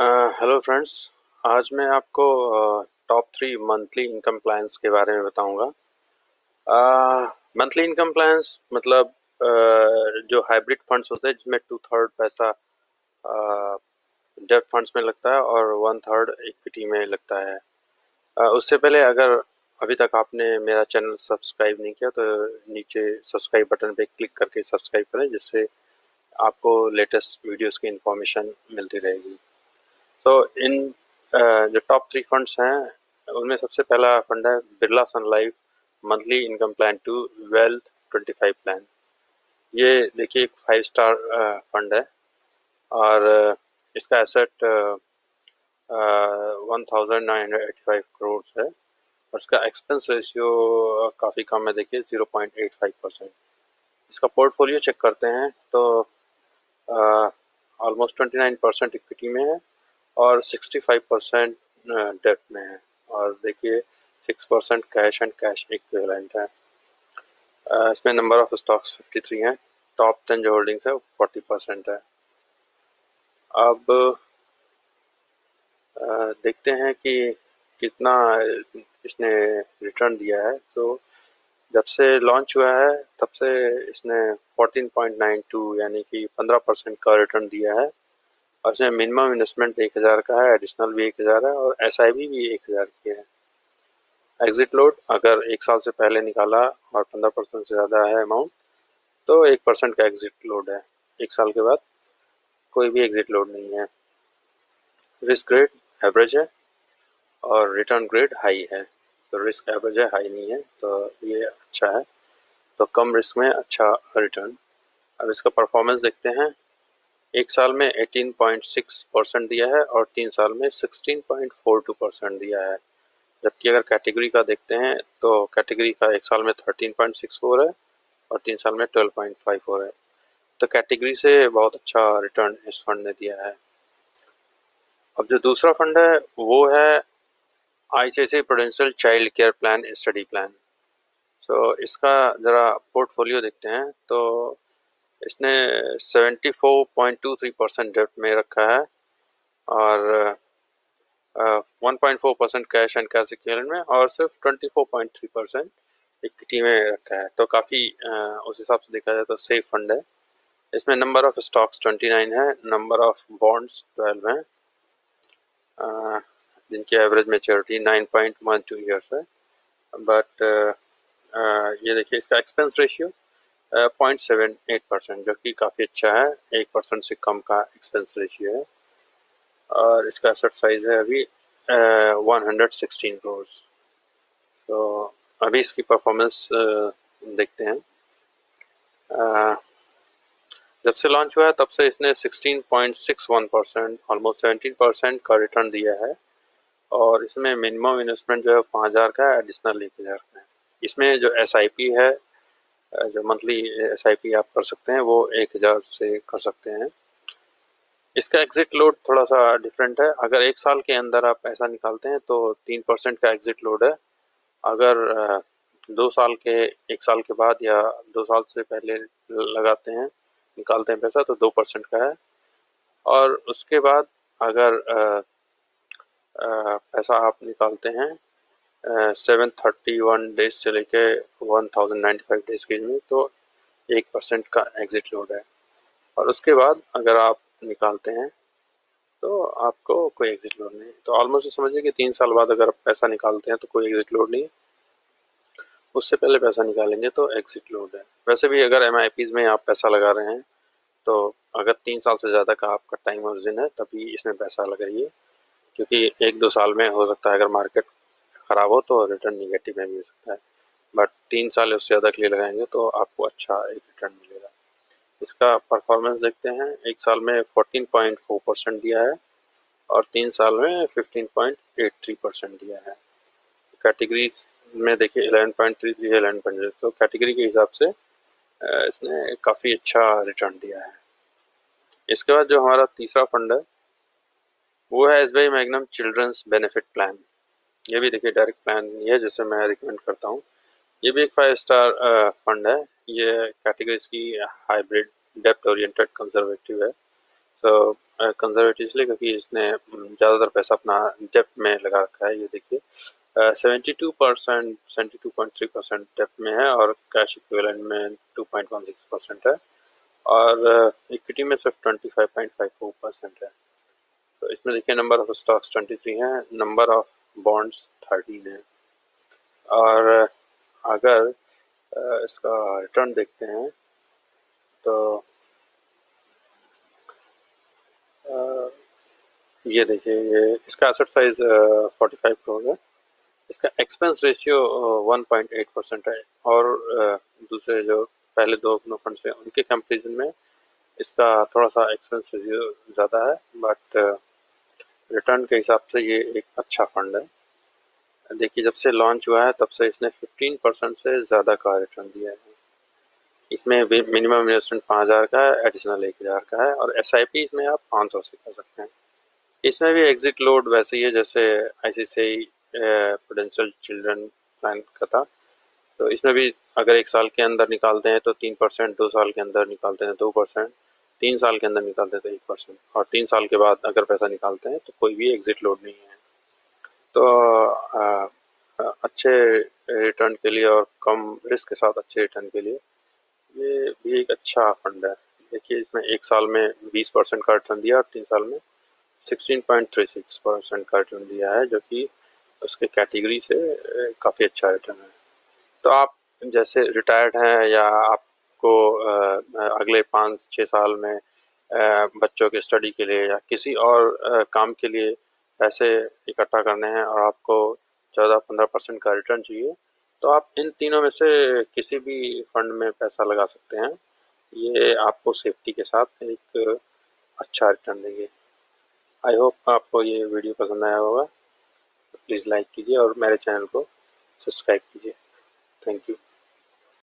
Hello friends आज मैं आपको top three monthly income plans के बारे में बताऊँगा। मंथली इनकम प्लान्स मतलब uh, जो हाइब्रिड फंड्स होते हैं जिसमें टू थर्ड पैसा डेट uh, फंड्स में लगता है और वन थर्ड इक्विटी में लगता है। uh, उससे पहले अगर अभी तक आपने मेरा चैनल सब्सक्राइब नहीं किया तो नीचे सब्सक्राइब बटन पे क्लिक करके सब्सक्राइब करें जिससे आपको लेटेस्ट वीडियोस की इन्फॉर्मेशन मिलती रहेगी। तो इन जो टॉप थ्री फंड्स हैं, उनमें सबसे पहला फंड है Birla sun life, monthly income plan two, wealth twenty five plan. ये देखिए एक फाइव स्टार फंड है। और इसका asset one thousand nine hundred eighty five crore है। और इसका एक्सपेंस रेशियो काफ़ी कम है, देखिए zero point eight five percent इसका पोर्टफोलियो चेक करते हैं तो almost twenty nine percent equity में है। और 65 परसेंट डेट में है। और देखिए 6 percent cash and cash equivalent है। इसमें नंबर ऑफ़ स्टॉक्स 53 हैं। टॉप टेन जो होल्डिंग्स है 40 परसेंट है। अब देखते हैं कि कितना इसने रिटर्न दिया है। सो जब से लॉन्च हुआ है, तब से इसने 14.92 यानी कि 15 परसेंट का रिटर्न दिया है। और इसमें मिनिमम इन्वेस्टमेंट एक हज़ार का है एडिशनल भी एक हज़ार है और एस आई भी एक हज़ार की है। एग्ज़िट लोड अगर एक साल से पहले निकाला और पंद्रह परसेंट से ज़्यादा है अमाउंट तो एक परसेंट का एग्ज़िट लोड है। एक साल के बाद कोई भी एग्ज़िट लोड नहीं है। रिस्क ग्रेड एवरेज है और रिटर्न ग्रेड हाई है। तो रिस्क एवरेज है हाई नहीं है तो ये अच्छा है। तो कम रिस्क में अच्छा रिटर्न अब इसका परफॉर्मेंस देखते हैं। एक साल में 18.6 परसेंट दिया है और तीन साल में 16.42 परसेंट दिया है। जबकि अगर कैटेगरी का देखते हैं तो कैटेगरी का एक साल में 13.64 है और तीन साल में 12.54 है तो कैटेगरी से बहुत अच्छा रिटर्न इस फंड ने दिया है। अब जो दूसरा फंड है, वो है I C Prudential child care plan study plan so इसका ज़रा पोर्टफोलियो देखते हैं तो इसने 74.23 परसेंट डेट में रखा है और one point four percent cash and cash equivalent में और सिर्फ़ 24.3 परसेंट इक्विटी में रखा है। तो काफ़ी उस हिसाब से देखा जाए तो सेफ़ फंड है। इसमें नंबर ऑफ़ स्टॉक्स 29 है नंबर ऑफ़ बॉन्ड्स 12 हैं जिनकी एवरेज मेच्योरिटी 9.12 ईयर्स है। बट ये देखिए, इसका expense ratio point seven eight percent जो कि काफ़ी अच्छा है। एक परसेंट से कम का एक्सपेंस रेशियो है। और इसका एसेट साइज़ है अभी वन हंड्रेड सिक्सटीन करोड़ तो अभी इसकी परफॉर्मेंस देखते हैं। uh, जब से लॉन्च हुआ है तब से इसने 16.61 परसेंट ऑलमोस्ट 17 परसेंट का रिटर्न दिया है। और इसमें मिनिमम इन्वेस्टमेंट जो है पाँच हज़ार का है एडिशनल एक हज़ार का है। इसमें जो एसआईपी है जो मंथली एसआईपी आप कर सकते हैं, वो एक हज़ार से कर सकते हैं। इसका एग्ज़िट लोड थोड़ा सा डिफरेंट है। अगर एक साल के अंदर आप पैसा निकालते हैं तो तीन परसेंट का एग्ज़िट लोड है। अगर दो साल के, एक साल के बाद या दो साल से पहले लगाते हैं, निकालते हैं पैसा तो दो परसेंट का है। और उसके बाद अगर पैसा आप निकालते हैं सेवन थर्टी वन डेज़ से लेके one thousand ninety five days के में तो एक परसेंट का एग्ज़िट लोड है। और उसके बाद अगर आप निकालते हैं तो आपको कोई एग्ज़िट लोड नहीं। तो ऑलमोस्ट समझिए कि तीन साल बाद अगर आप पैसा निकालते हैं तो कोई एग्ज़िट लोड नहीं उससे पहले पैसा निकालेंगे तो एग्ज़िट लोड है। वैसे भी अगर एम में आप पैसा लगा रहे हैं तो अगर तीन साल से ज़्यादा का आपका टाइम ऑरिजिन है, तभी इसमें पैसा लगाइए, क्योंकि एक दो साल में हो सकता है अगर मार्केट ख़राब हो तो रिटर्न निगेटिव में भी हो सकता है। बट तीन साल उससे ज़्यादा के लिए लगाएँगे तो आपको अच्छा एक रिटर्न मिलेगा। इसका परफॉर्मेंस देखते हैं। एक साल में 14.4 परसेंट दिया है और तीन साल में 15.83 परसेंट दिया है। कैटेगरीज में देखिए 11.33 है 11.0 तो कैटेगरी के हिसाब से इसने काफ़ी अच्छा रिटर्न दिया है। इसके बाद जो हमारा तीसरा फंड है, वो है S B Magnum children's benefit plan. ये भी देखिए डायरेक्ट प्लान ये जिसे मैं रिकमेंड करता हूँ। ये भी एक फाइव स्टार फंड है। ये कैटेगरीज की हाइब्रिड डेप्थ ओरिएंटेड कंजर्वेटिव है। तो कंजर्वेटिव इसलिए क्योंकि इसने ज़्यादातर पैसा अपना डेप में लगा रखा है, ये देखिए। Seventy two percent seventy two point three percent debt में है और कैश इक्विवेलेंट में two point one six percent है। और इक्विटी में सिर्फ़ twenty five point five four percent है। तो इसमें देखिए number of stocks twenty three हैं। नंबर ऑफ़ बॉन्ड्स थर्टीन है। और अगर इसका रिटर्न देखते हैं तो ये देखिए, ये इसका asset size forty five crore है। इसका expense ratio one point eight percent है। और दूसरे जो पहले दो अपनो फंड से, उनके कंपेरिजन में इसका थोड़ा सा एक्सपेंस रेशियो ज़्यादा है बट रिटर्न के हिसाब से ये एक अच्छा फंड है। देखिए, जब से लॉन्च हुआ है, तब से इसने 15 परसेंट से ज़्यादा का रिटर्न दिया है। इसमें मिनिमम इन्वेस्टमेंट पाँच हज़ार का है एडिशनल एक हज़ार का है और एस इसमें आप पाँच सौ से कर सकते हैं। इसमें भी एग्जिट लोड वैसे ही है, जैसे आई पोटेंशियल चिल्ड्रन प्लान का था। तो इसमें भी अगर एक साल के अंदर निकालते हैं तो तीन परसेंट दो साल के अंदर निकालते हैं, दो परसेंट तीन साल के अंदर निकालते हैं तो एक परसेंट और तीन साल के बाद अगर पैसा निकालते हैं तो कोई भी एग्जिट लोड नहीं है। तो आ, अच्छे रिटर्न के लिए और कम रिस्क के साथ अच्छे रिटर्न के लिए ये भी एक अच्छा फंड है। देखिए इसमें एक साल में बीस परसेंट का रिटर्न दिया और तीन साल में sixteen point three six percent का रिटर्न दिया है जो कि उसके कैटेगरी से काफ़ी अच्छा रिटर्न है। तो आप जैसे रिटायर्ड हैं या आपको अगले पाँच छः साल में बच्चों के स्टडी के लिए या किसी और काम के लिए पैसे इकट्ठा करने हैं और आपको चौदह, पंद्रह परसेंट का रिटर्न चाहिए तो आप इन तीनों में से किसी भी फंड में पैसा लगा सकते हैं। ये आपको सेफ्टी के साथ एक अच्छा रिटर्न देंगे। आई होप आपको ये वीडियो पसंद आया होगा। प्लीज़ लाइक कीजिए और मेरे चैनल को सब्सक्राइब कीजिए। Thank you